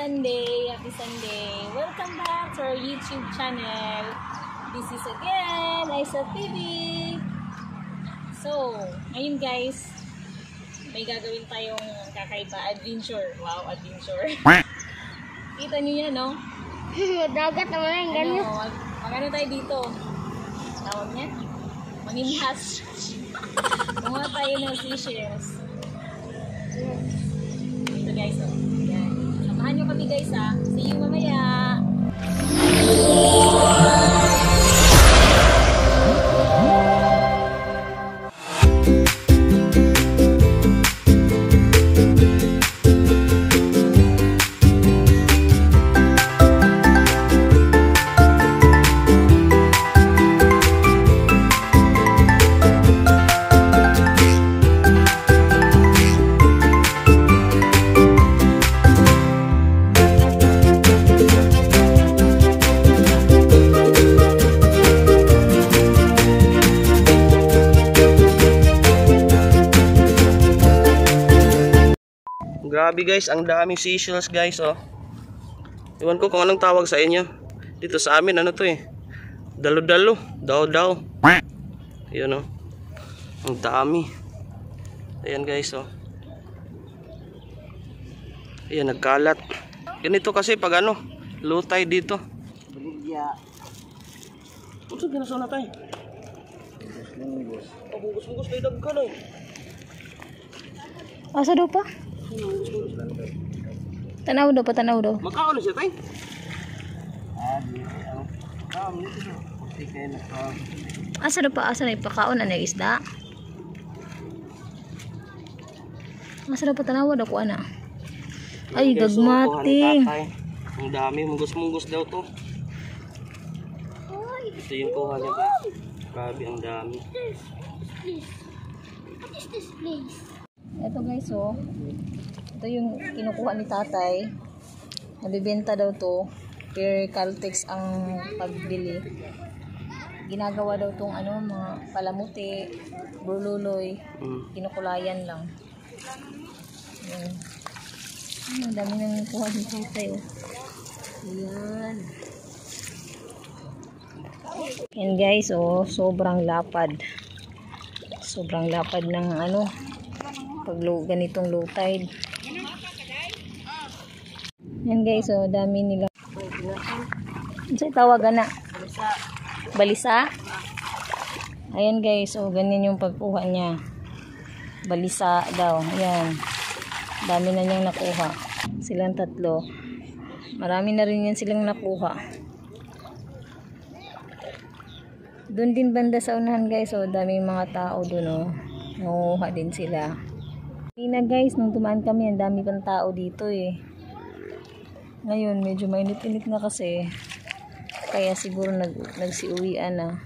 Sunday! Happy Sunday! Welcome back to our YouTube channel. This is again, Isa TV. So, ngayon guys, may gagawin tayong kakaiba adventure. Wow, adventure. Kita niyo yan, no? Dagat naman yung ganyan. Ano, mag, mag ano tayo dito? Tawag niya? Manginhas. Kumuha tayo ng seashells. Ito guys, oh. Samahan nyo kami guys, ha. See you mamaya. Grabe guys, ang daming seashells guys oh. Iwan ko kung anong tawag sa inyo. Dito sa amin ano to eh. Dalo-dalo, daw-daw. Ayun oh. Ang dami. Ayan guys oh. Ayan nagkalat. Ganito kasi pag ano, low tide dito. Ano sa ginaso na tayo? Pabugos-bugos kayo dagkan eh. Asa daw pa? Tanaw daw pa, tanaw daw. Magkakaon na siya tayo? Asa daw pa, asa na ipakaon na ng isda? Asa daw pa tanaw daw ko ana. Ay, oh, gagmating. tatay. Ang dami, munggus-munggus daw to. Ito yung kuha niya guys. Grabe, ang dami. What is this place? Ito guys, oh. Ito yung kinukuha ni tatay. Nabibenta daw to. Per Caltex ang pagbili. Ginagawa daw tong ano, mga palamuti, burluloy, Mm. kinukulayan lang. Yan. Ay, Ang dami nang kuha ni tatay, oh. Ayan. Yan guys, oh, sobrang lapad. Sobrang lapad ng ano, pag low, ganitong low tide. Yan guys, oh, dami nila. Sa'yo tawagan na? Balisa. Ayan guys, oh, ganyan yung pagkuha niya. Balisa daw. Ayan. Dami na niyang nakuha. Silang tatlo. Marami na rin yan silang nakuha. Doon din banda sa unahan guys, oh, daming mga tao doon, oh. Nanguha din sila. Hindi na guys, nung tumaan kami, ang dami pang tao dito eh. Ngayon, medyo mainit-init na kasi. Kaya siguro nag, nagsiuwian na.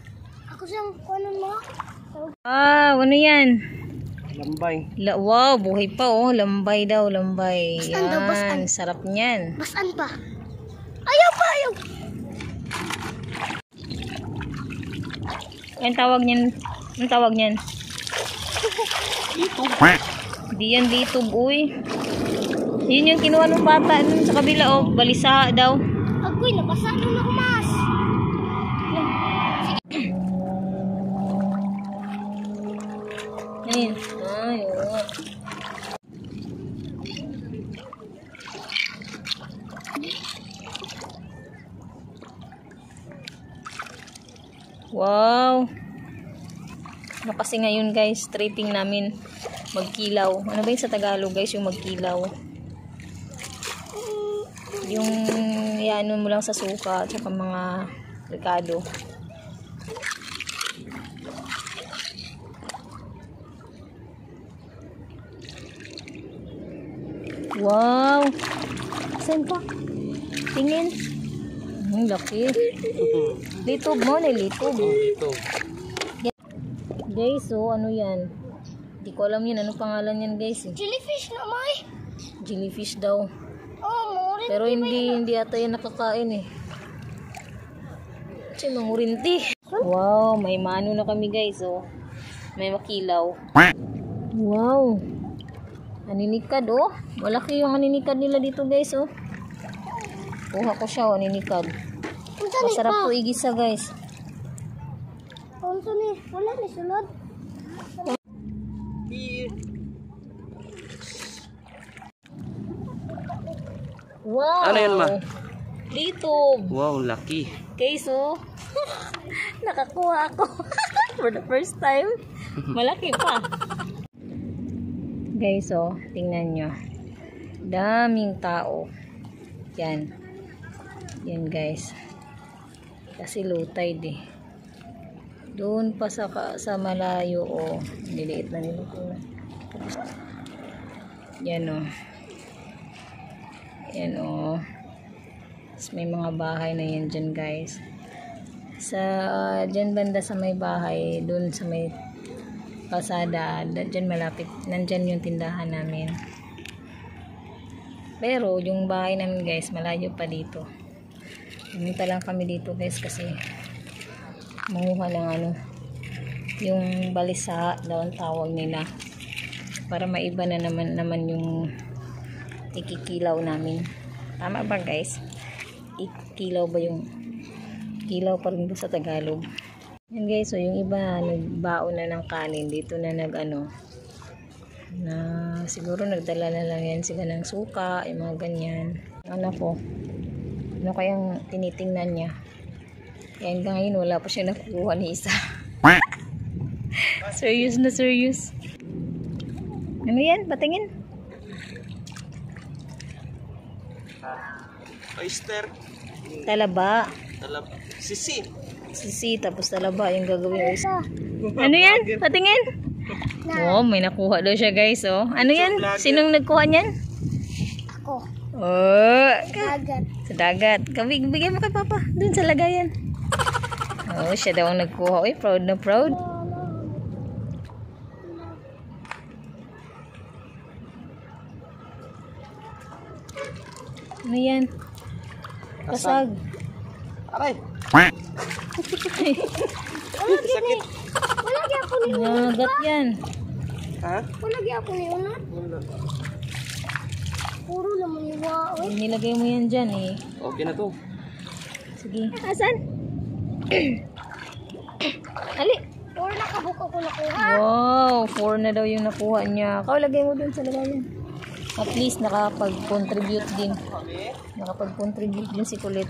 Ako siyang kunin mo. Ah, ano yan? Lambay. La wow, buhay pa oh. Lambay daw, lambay. Bastan daw, bastan. Yan, sarap niyan. Basan pa. Ayaw pa, ayaw. Ang tawag niyan, ang tawag niyan? Di yan litog, uy. Yun yung kinuha ng bata dun sa kabila, oh. Balisa daw. Agoy, nabasa na ako, mas. Ayun. Ay, oo. Wow. Napasi ngayon guys, tripping namin magkilaw. Ano ba yun sa Tagalog guys, yung magkilaw? Yung iano mo lang sa suka at saka mga rekado. Wow! Saan pa? Tingin. Ang laki. Litog mo, na litog. Dito. Guys, so ano yan? Hindi ko alam yan. Ano pangalan yan guys? Eh? Jellyfish na, may. Jellyfish daw. Pero hindi, hindi ata yan nakakain eh. Kasi mangurinti. Wow, may mano na kami guys oh. May makilaw. Wow. Naninikad oh. Malaki yung naninikad nila dito guys oh. Kuha ko siya oh, naninikad. Masarap pa? to igisa guys. Wala ni sulod. Wow! Ano yun, ma? Dito. Wow, laki. Guys oh. Nakakuha ako. For the first time. Malaki pa. Guys oh, tingnan nyo. Daming tao. Yan. Yan guys. Kasi low tide eh. Doon pa sa, sa malayo oh. Niliit na nila. Yan oh. Yan oh. Tapos may mga bahay na yan dyan guys. Sa dyan banda sa may bahay, doon sa may pasada, dyan malapit, nandyan yung tindahan namin. Pero yung bahay namin guys, malayo pa dito. Pumunta lang kami dito guys kasi manguha ng ano, yung balisa daw ang tawag nila. Para maiba na naman naman yung ikikilaw namin. Tama ba guys? Ikilaw ba yung kilaw pa rin ba sa Tagalog? Yan guys, so yung iba nagbaon na ng kanin dito na nag ano na siguro nagdala na lang yan sila ng suka, yung mga ganyan. Anak ko, ano kayang tinitingnan niya? Kaya hanggang ngayon wala pa siya nakukuha ni isa. serious na serious. Ano yan? Patingin? Oyster. Talaba. Talab. Sisi. Sisi, tapos talaba yung gagawin. Ano yan? Patingin? Oh, may nakuha daw siya guys, oh. Ano yan? Sinong nagkuha niyan? Ako. Oh, Dagat. sa dagat. Gabi, bigay mo kay Papa. Dun sa lagayan. Oh, siya daw ang nagkuha. Uy, proud na proud. Ano yan? Kasag. Aray. Wala gyud ni. Wala gyud ako ni. Nagat yan. Ha? Wala gyud ako ni unat. Puro naman ni wa. Ay, nilagay mo yan dyan eh. Okay na to. Sige. Asan? Ali. Puro nakabuka ko nakuha. Wow, four na daw yung nakuha niya. Kau, lagay mo dun sa lagayan. At least nakapag-contribute din. Nakapag-contribute din si Kulit.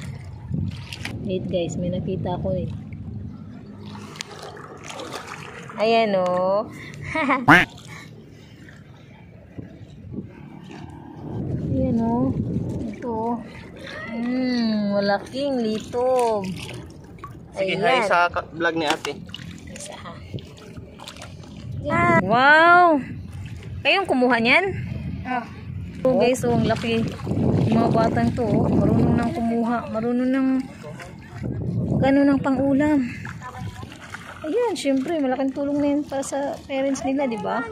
Wait guys, may nakita ko eh. Ayan o. Ayan o. Ito. Hmm, malaking litob. Sige, hi sa vlog ni ate. Isa ha. Wow! Kayong kumuha niyan? Ah. Oh, guys, oh, ang laki. Yung mga batang to, oh, marunong nang kumuha. Marunong nang gano'n ng pang-ulam. Ayan, syempre, malaking tulong na yan para sa parents nila, di ba?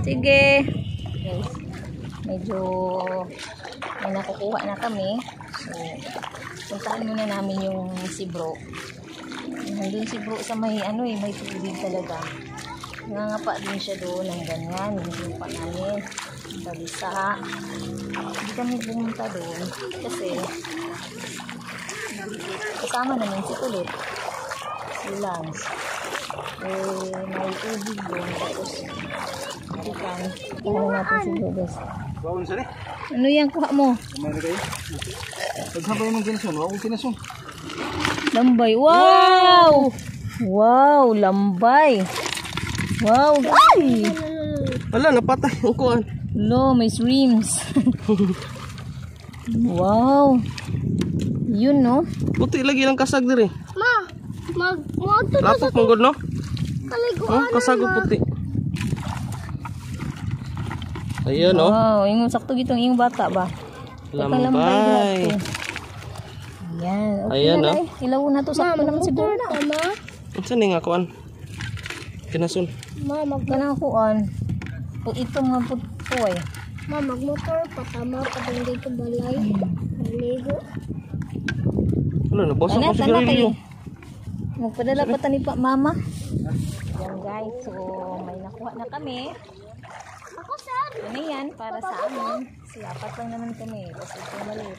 Sige. Guys, medyo may nakukuha na kami. So, puntahan muna namin yung si bro. Nandun si bro sa may ano eh, may tubig talaga. Nangangapa din siya doon ng ganyan. Yung pa namin. Balisa. Hindi kami pumunta doon. Kasi kasama namin si Kulit. Si Lance. Eh, may tubig doon. Tapos, ikan. Tingnan natin si Lodos. Bawon sa Ano yan kuha mo? Kumari kayo. Paghabay ng kinasun, wala akong kinasun. Lambay. Wow! Wow, lambay. Wow, ay! Wala, napatay ang kuhan. Lo, may shrimps. wow. Yun, no? Puti lagi lang kasag diri. Ma, mag mag Lapok mong good, no? kaliguan. Oh, kasag puti. Ayun, oh. Wow, yung sakto gitong yung bata ba? Lahat to. Ayan. Okay Ayan, na, no? Ilaw na to. Sakto naman siguro na. Ma, Unsa ni nga kuhan? Kinasun. ma mag Ganang kuan. Po ito nga po po eh. ma magmotor patama pa din dito balay. Maligo. Wala, nabasa ko sigarilyo. eh. Magpadala pa tani pa mama. Yan guys, so may nakuha na kami. Ako sir. Ano yan, para sa amin. Si apat lang naman kami. Tapos ito maliit.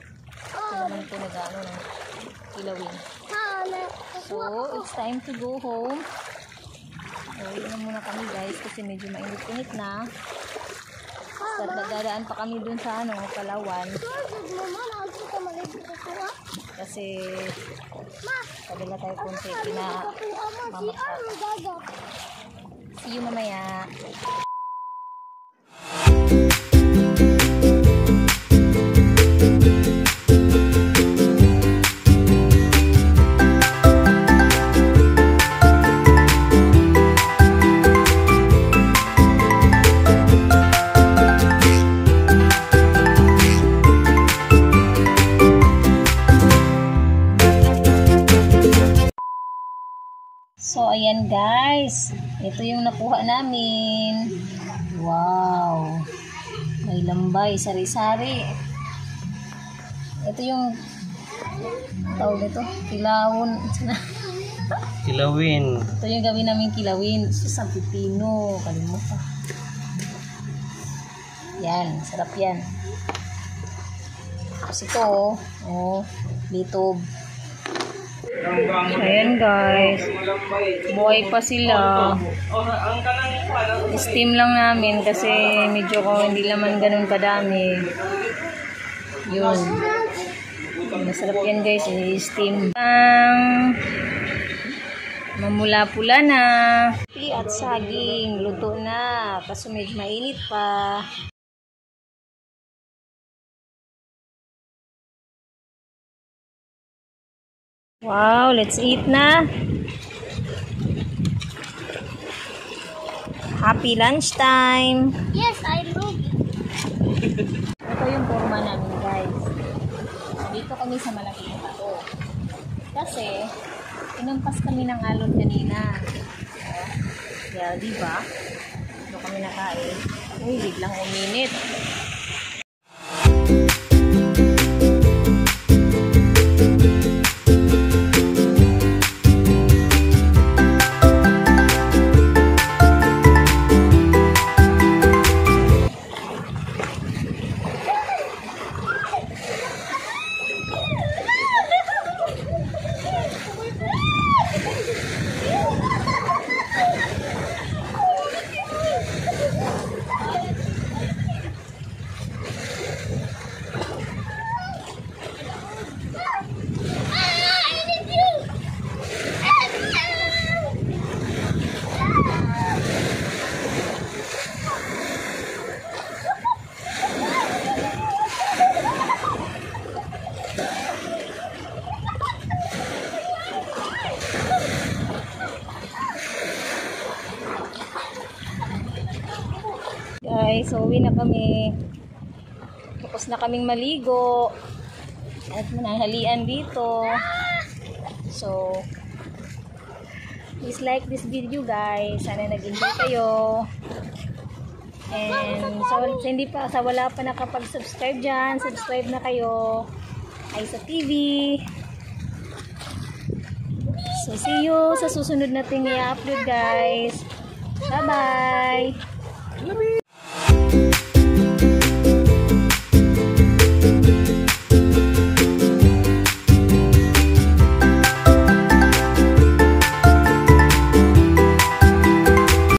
Ito naman ito nag-ano ng na. So, it's time to go home. Uwi na muna kami guys kasi medyo mainit-init na. Tapos dadaan pa kami dun sa ano, Palawan. Sir, good mo man. Ako kita maliit sa kuha. So, ayan guys. Ito yung nakuha namin. Wow. May lambay, sari-sari. Ito yung tawag nito, kilawon. Kilawin. Ito yung gawin namin kilawin. Sa San Pipino. Kalimutan. Yan, sarap yan. Tapos ito, oh, oh litob. Ayan guys. Buhay pa sila. Steam lang namin kasi medyo ko hindi naman ganun kadami. Yun. Masarap yan guys. I-steam. Ang mamula-pula na. At saging. Luto na. Kaso medyo mainit pa. Wow, let's eat na. Happy lunchtime. Yes, I love it. Ito yung forma namin, guys. Dito kami sa malaking bato. Kasi, inampas kami ng alon kanina. Kaya, di ba? Dito kami nakain. Uy, biglang uminit. Guys, so uwi na kami. Tapos na kaming maligo. At mananghalian dito. So, please like this video guys. Sana nag-enjoy kayo. And sa, sa hindi pa, sa wala pa nakapag-subscribe dyan, subscribe na kayo. Ay sa TV. So, see you sa susunod nating i-upload guys. Bye-bye!